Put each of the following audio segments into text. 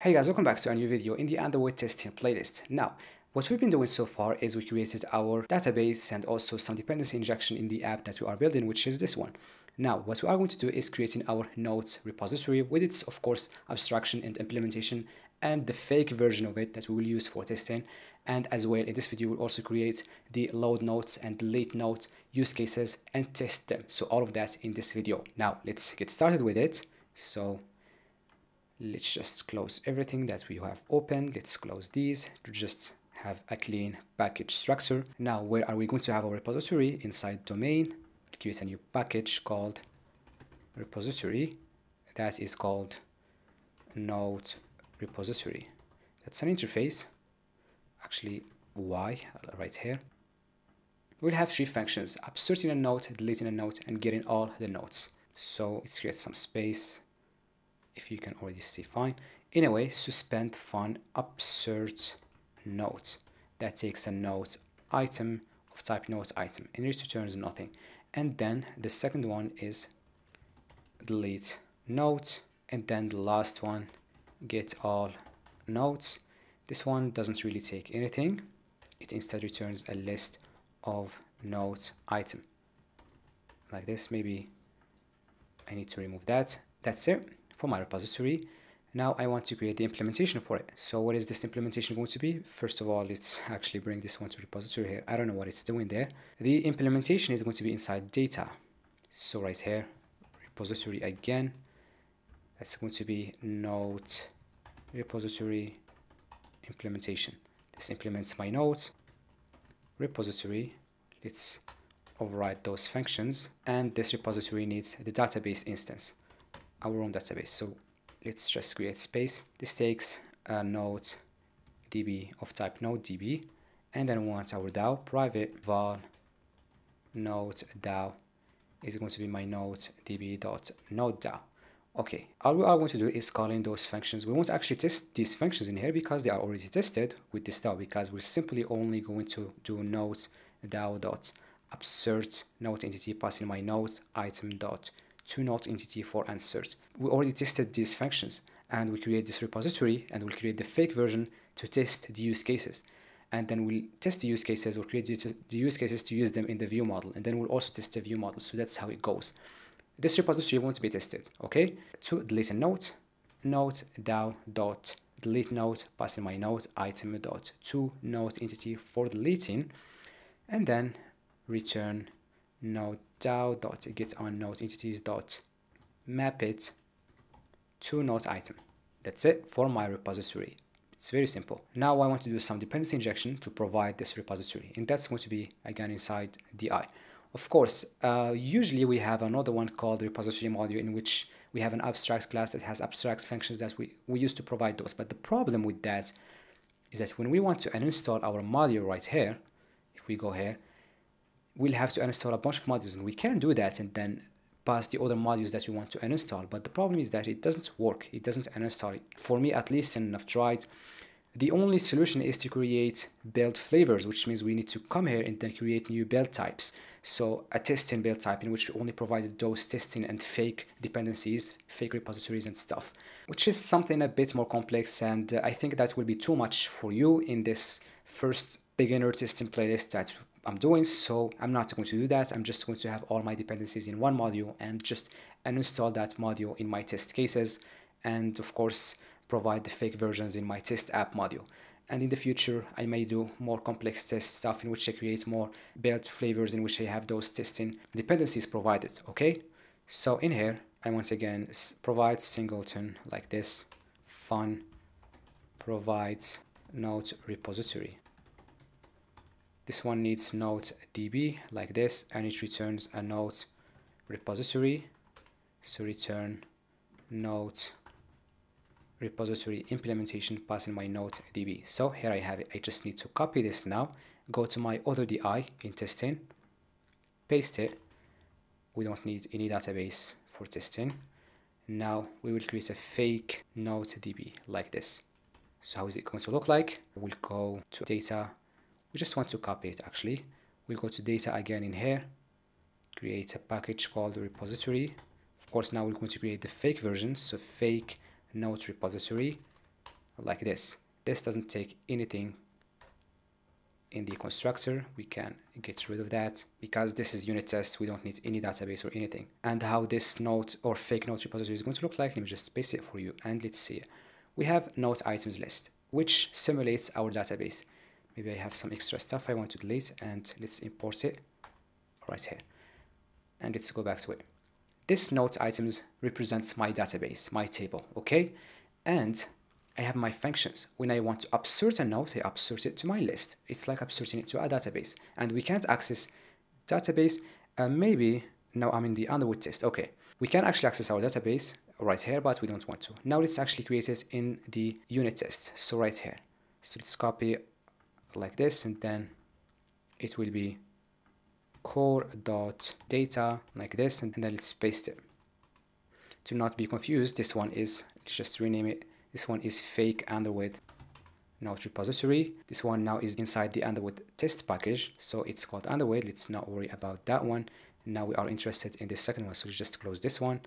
Hey guys, welcome back to a new video in the Android testing playlist. Now, what we've been doing so far is we created our database and also some dependency injection in the app that we are building, which is this one. Now, what we are going to do is creating our notes repository with its, of course, abstraction and implementation and the fake version of it that we will use for testing. And as well, in this video, we'll also create the load notes and delete notes use cases and test them. So all of that in this video. Now, let's get started with it. So let's just close everything that we have open let's close these to just have a clean package structure. Now where are we going to have our repository? Inside domain create a new package called repository. That is called node repository. That's an interface. Actually y right here. We'll have three functions abstracting a node deleting a node and getting all the nodes. So let's create some space if you can already see fine. Anyway suspend fun upsert note that takes a note item of type note item. And it returns nothing. And then the second one is delete note and then the last one get all notes. This one doesn't really take anything. It instead returns a list of note item. Like this maybe I need to remove that. That's it for my repository. Now I want to create the implementation for it. So what is this implementation going to be? First of all, let's actually bring this one to repository here. I don't know what it's doing there. The implementation is going to be inside data. So right here, repository again. That's going to be node repository implementation. This implements my nodes repository. Let's override those functions and this repository needs the database instance our own database. So let's just create space. This takes a node db of type node db and then want our DAO private var node DAO is going to be my node db dot node DAO. Okay, all we are going to do is calling those functions. We won't actually test these functions in here because they are already tested with this DAO because we're simply only going to do node DAO dot upsert node entity passing my node item dot to node entity for answers. We already tested these functions and we create this repository and we'll create the fake version to test the use cases. And then we'll test the use cases or create the use cases to use them in the view model. And then we'll also test the view model. So that's how it goes. This repository won't be tested, okay? To delete a note, note DAO dot delete node, passing my note item dot to note entity for deleting, and then return node dot get on node entities dot map it to node item. That's it for my repository. It's very simple. Now I want to do some dependency injection to provide this repository and that's going to be again inside the DI. Of course, uh, usually we have another one called repository module in which we have an abstract class that has abstract functions that we, we use to provide those. But the problem with that is that when we want to uninstall our module right here, if we go here, we'll have to uninstall a bunch of modules and we can do that and then pass the other modules that we want to uninstall. But the problem is that it doesn't work. It doesn't uninstall. It for me at least and I've tried the only solution is to create build flavors which means we need to come here and then create new build types. So a testing build type in which we only provided those testing and fake dependencies fake repositories and stuff which is something a bit more complex and uh, I think that will be too much for you in this first beginner testing playlist that I'm doing so I'm not going to do that. I'm just going to have all my dependencies in one module and just uninstall that module in my test cases and of course provide the fake versions in my test app module. And in the future I may do more complex test stuff in which I create more build flavors in which I have those testing dependencies provided okay? So in here I once again provide singleton like this. Fun. Provides node repository this one needs node db like this and it returns a node repository. So return node repository implementation passing my node db. So here I have it. I just need to copy this now. Go to my other DI in testing, paste it. We don't need any database for testing. Now we will create a fake node db like this. So how is it going to look like? We'll go to data we just want to copy it actually. We'll go to data again in here create a package called repository. Of course now we're going to create the fake version so fake node repository like this. This doesn't take anything in the constructor. We can get rid of that. Because this is unit test we don't need any database or anything. And how this note or fake note repository is going to look like let me just paste it for you and let's see. We have note items list which simulates our database maybe I have some extra stuff I want to delete and let's import it right here and let's go back to it this note items represents my database my table okay and I have my functions. When I want to upsert a note, I upsert it to my list. It's like upserting it to a database. And we can't access database. Uh, maybe now I'm in the Android test. Okay, we can actually access our database right here, but we don't want to. Now let's actually create it in the unit test. So right here. So let's copy like this, and then it will be core dot data like this, and then let's paste it. To not be confused, this one is, let's just rename it this one is fake Android note repository. This one now is inside the Android test package. So it's called Android. Let's not worry about that one. Now we are interested in the second one. So let's just close this one.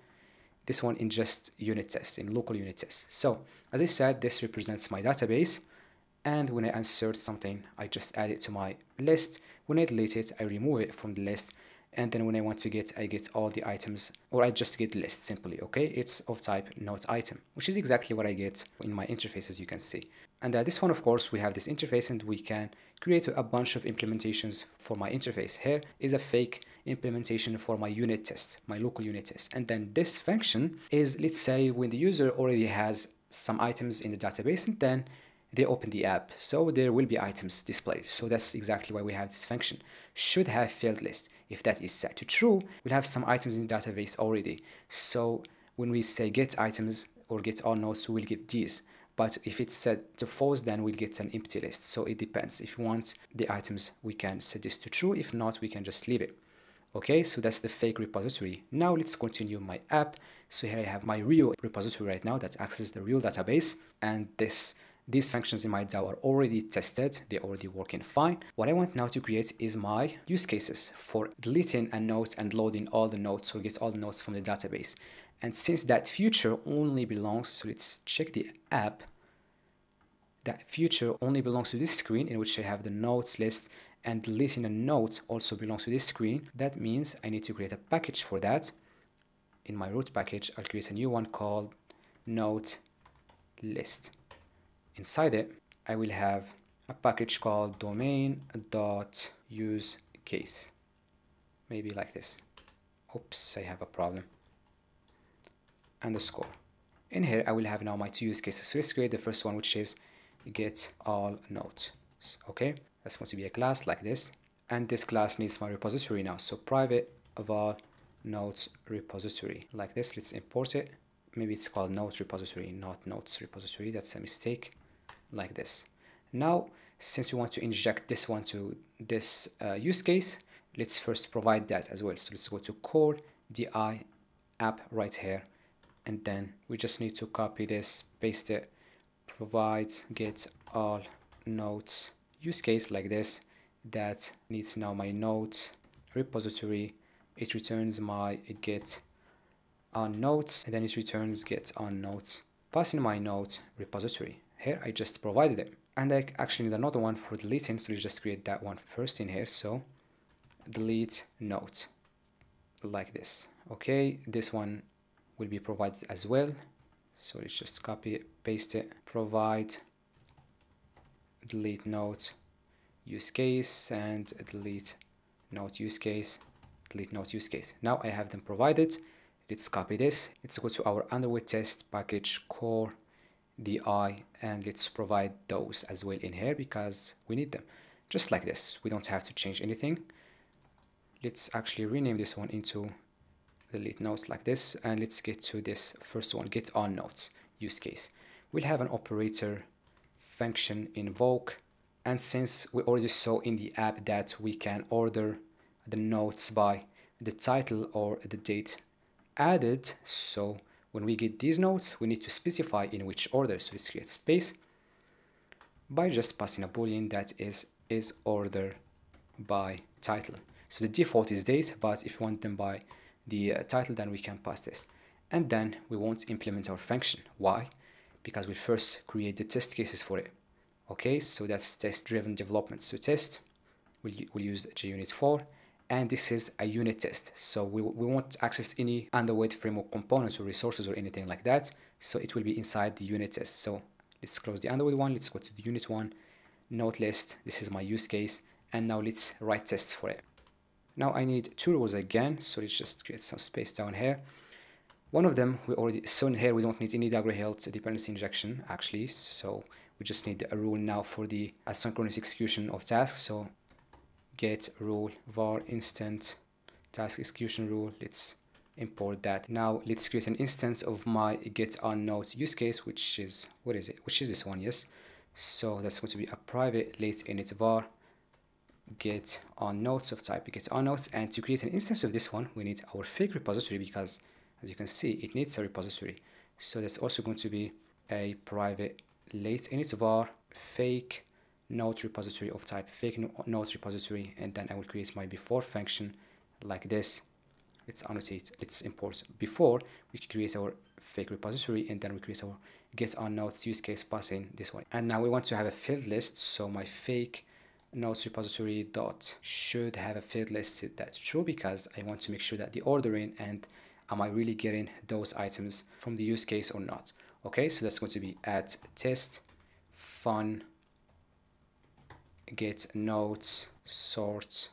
This one in just unit test, in local unit test. So as I said, this represents my database. And when I insert something, I just add it to my list. When I delete it, I remove it from the list. And then when I want to get I get all the items or I just get list simply okay? It's of type note item which is exactly what I get in my interface as you can see. And uh, this one of course we have this interface and we can create a bunch of implementations for my interface. Here is a fake implementation for my unit test my local unit test. And then this function is let's say when the user already has some items in the database and then they open the app so there will be items displayed. So that's exactly why we have this function. Should have field list. If that is set to true we'll have some items in the database already. So when we say get items or get all nodes we'll get these. But if it's set to false then we'll get an empty list. So it depends. If we want the items we can set this to true. If not we can just leave it. Okay so that's the fake repository. Now let's continue my app. So here i have my real repository right now that accesses the real database. And this these functions in my DAO are already tested, they're already working fine. What I want now to create is my use cases for deleting a note and loading all the notes so get all the notes from the database. And since that feature only belongs, so let's check the app, that feature only belongs to this screen in which I have the notes list and deleting a note also belongs to this screen. That means I need to create a package for that. In my root package, I'll create a new one called note list inside it I will have a package called domain.use case maybe like this. Oops I have a problem. Underscore. In here I will have now my two use cases. So let's create the first one which is get all nodes okay? That's going to be a class like this. And this class needs my repository now. So private var nodes repository. Like this let's import it. Maybe it's called nodes repository not nodes repository. That's a mistake like this. Now, since we want to inject this one to this uh, use case, let's first provide that as well. So let's go to core di app right here. And then we just need to copy this, paste it, provide get all nodes use case like this that needs now my nodes repository. It returns my get on nodes and then it returns get on nodes passing my node repository here I just provided it. And I actually need another one for deleting so let's just create that one first in here. So delete note like this. Okay this one will be provided as well. So let's just copy it paste it. Provide delete note use case and delete note use case delete note use case. Now I have them provided. Let's copy this. Let's go to our Android test package core the i and let's provide those as well in here because we need them. Just like this we don't have to change anything. Let's actually rename this one into delete notes like this and let's get to this first one get on notes use case. We'll have an operator function invoke and since we already saw in the app that we can order the notes by the title or the date added so when we get these nodes, we need to specify in which order. So let's create space by just passing a boolean that is is order by title. So the default is date, but if you want them by the uh, title, then we can pass this. And then we won't implement our function. Why? because we'll first create the test cases for it. Okay, so that's test driven development. So test, we'll, we'll use JUnit 4 and this is a unit test. So we, we won't access any Android framework components or resources or anything like that. So it will be inside the unit test. So let's close the Android one. Let's go to the unit one, note list. This is my use case. And now let's write tests for it. Now I need two rows again. So let's just create some space down here. One of them we already in here. We don't need any Dagger Hilt dependency injection actually. So we just need a rule now for the asynchronous execution of tasks. So get rule var instant task execution rule let's import that. Now let's create an instance of my get on nodes use case which is what is it? Which is this one yes? So that's going to be a private late init var get on nodes of type get on nodes and to create an instance of this one we need our fake repository because as you can see it needs a repository. So that's also going to be a private late init var fake node repository of type fake node repository and then I will create my before function like this. Let's annotate let's import. Before we create our fake repository and then we create our get on nodes use case passing this one. And now we want to have a field list so my fake nodes repository dot should have a field list. That's true because I want to make sure that the ordering and am I really getting those items from the use case or not. Okay so that's going to be at test fun get notes sort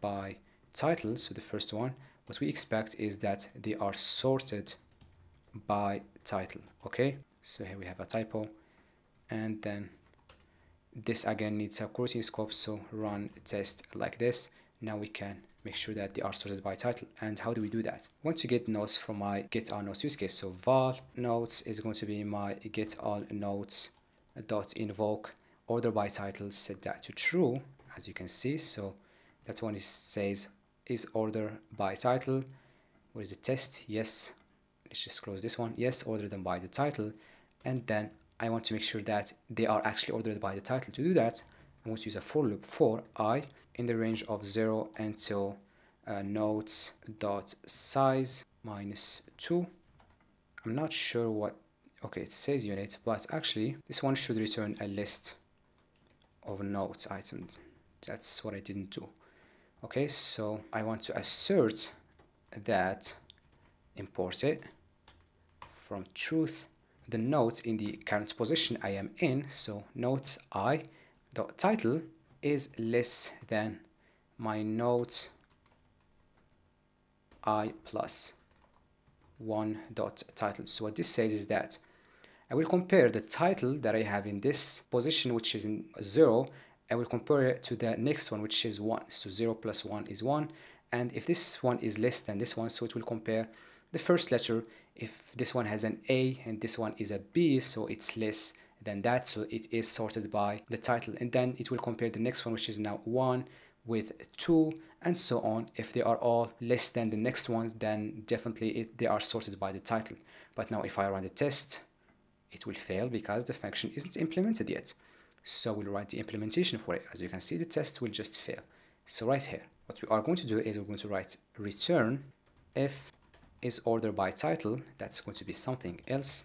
by title. So the first one what we expect is that they are sorted by title okay? So here we have a typo. And then this again needs a coroutine scope so run test like this. Now we can make sure that they are sorted by title. And how do we do that? Want to get notes from my get all notes use case so val notes is going to be my get all notes dot invoke order by title set that to true as you can see. So that one is says is order by title. What is the test? Yes. Let's just close this one. Yes order them by the title. And then I want to make sure that they are actually ordered by the title. To do that I want to use a for loop for i in the range of 0 until uh, nodes dot size minus 2 I'm not sure what okay it says unit but actually this one should return a list of notes items. That's what I didn't do. Okay so I want to assert that import it from truth the nodes in the current position I am in. So nodes i dot title is less than my nodes i plus one dot title. So what this says is that I will compare the title that I have in this position, which is in 0. I will compare it to the next one, which is 1. So 0 plus 1 is 1. And if this one is less than this one, so it will compare the first letter. If this one has an A and this one is a B, so it's less than that. So it is sorted by the title. And then it will compare the next one, which is now 1 with 2 and so on. If they are all less than the next ones, then definitely it, they are sorted by the title. But now if I run the test, it will fail because the function isn't implemented yet. So we'll write the implementation for it. As you can see, the test will just fail. So right here, what we are going to do is we're going to write return if is order by title. That's going to be something else,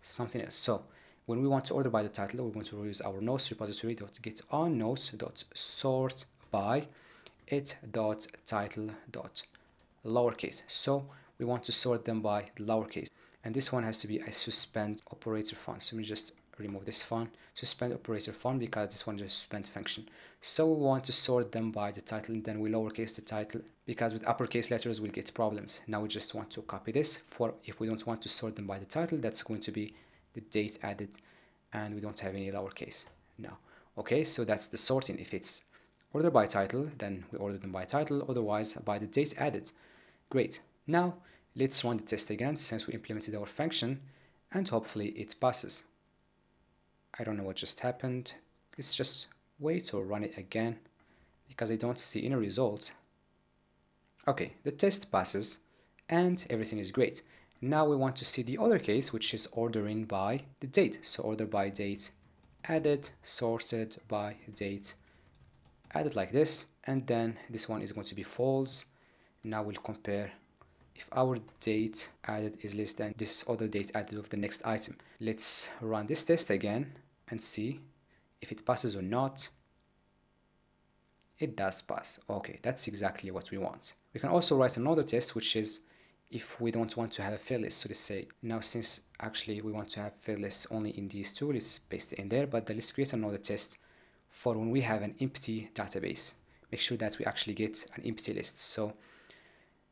something else. So when we want to order by the title, we're going to use our nodes repository dot get on nodes dot sort by it dot title dot lowercase. So we want to sort them by lowercase and this one has to be a suspend operator fun so let me just remove this fun suspend operator fun because this one is a suspend function. So we want to sort them by the title and then we lowercase the title because with uppercase letters we'll get problems. Now we just want to copy this for if we don't want to sort them by the title that's going to be the date added and we don't have any lowercase now. Okay so that's the sorting. If it's order by title then we order them by title. Otherwise by the date added. Great. Now Let's run the test again since we implemented our function and hopefully it passes. I don't know what just happened. Let's just wait or run it again because I don't see any result. Okay, the test passes and everything is great. Now we want to see the other case which is ordering by the date. So order by date added, sorted by date added like this and then this one is going to be false. Now we'll compare if our date added is less than this other date added of the next item. Let's run this test again and see if it passes or not. It does pass. Okay, that's exactly what we want. We can also write another test which is if we don't want to have a field list. So let's say now since actually we want to have field lists only in these two, let's paste it in there, but let's create another test for when we have an empty database. Make sure that we actually get an empty list. So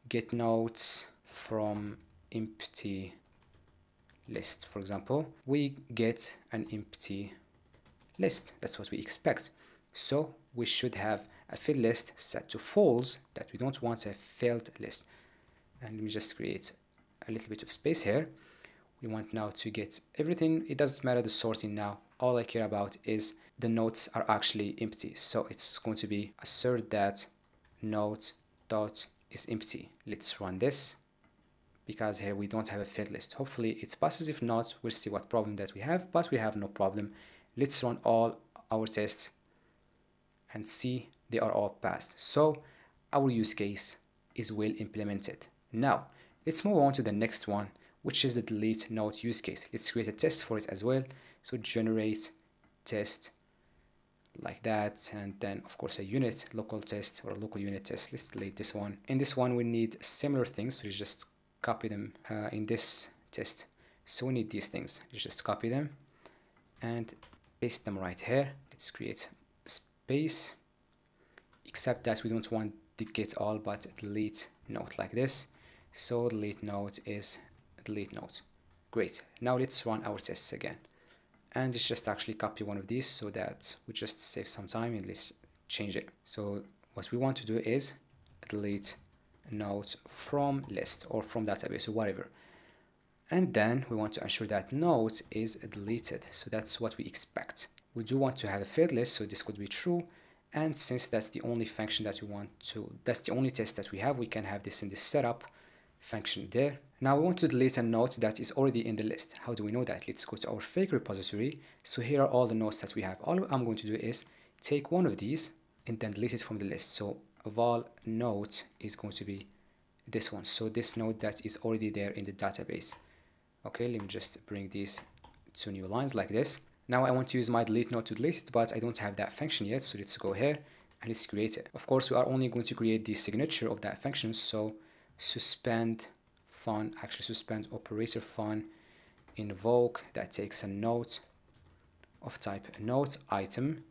get notes from empty list, for example, we get an empty list. That's what we expect. So we should have a field list set to false that we don't want a filled list. And let me just create a little bit of space here. We want now to get everything. It doesn't matter the sorting now. All I care about is the notes are actually empty. So it's going to be assert that note dot is empty. Let's run this because here we don't have a filled list. Hopefully it passes. If not we'll see what problem that we have but we have no problem. Let's run all our tests and see they are all passed. So our use case is well implemented. Now, let's move on to the next one, which is the delete node use case. Let's create a test for it as well. So generate test like that. And then of course a unit local test or local unit test. Let's delete this one. In this one we need similar things. So you just copy them uh, in this test. So we need these things. You just copy them and paste them right here. Let's create space. Except that we don't want the get all but delete node like this. So delete node is delete node great. Now let's run our tests again and just actually copy one of these so that we just save some time and let's change it. So what we want to do is delete node from list or from database or whatever. And then we want to ensure that node is deleted. So that's what we expect. We do want to have a filled list so this could be true. And since that's the only function that we want to that's the only test that we have we can have this in the setup function there. Now we want to delete a note that is already in the list. How do we know that? Let's go to our fake repository. So here are all the notes that we have. All I'm going to do is take one of these and then delete it from the list. So all node is going to be this one. So this note that is already there in the database. Okay, let me just bring these two new lines like this. Now I want to use my delete node to delete it, but I don't have that function yet. So let's go here and let's create it. Of course, we are only going to create the signature of that function. So suspend fun actually suspend operator fun invoke that takes a note of type note item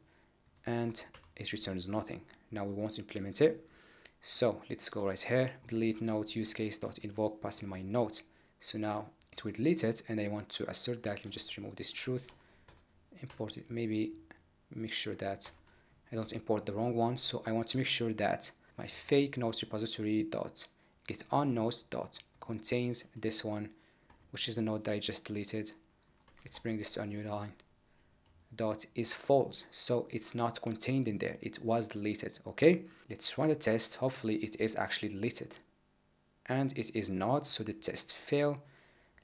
and it returns nothing. Now we want to implement it. So let's go right here. Delete note use case dot invoke passing my note. So now it will delete it and I want to assert that. Let me just remove this truth. Import it. Maybe make sure that I don't import the wrong one. So I want to make sure that my fake note repository dot get on note dot contains this one which is the node that I just deleted. Let's bring this to a new line. Dot is false so it's not contained in there. It was deleted okay? Let's run the test. Hopefully it is actually deleted. And it is not so the test fail.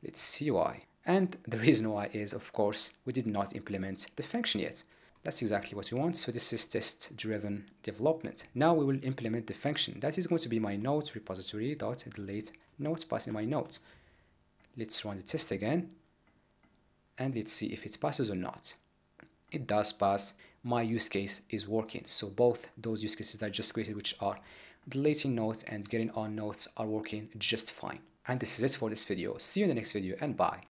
Let's see why. And the reason why is of course we did not implement the function yet that's exactly what we want. So this is test-driven development. Now we will implement the function. That is going to be my nodes repository dot delete nodes passing my nodes. Let's run the test again. And let's see if it passes or not. It does pass. My use case is working. So both those use cases that I just created, which are deleting nodes and getting on nodes are working just fine. And this is it for this video. See you in the next video and bye.